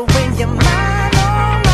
you in your mind, oh no.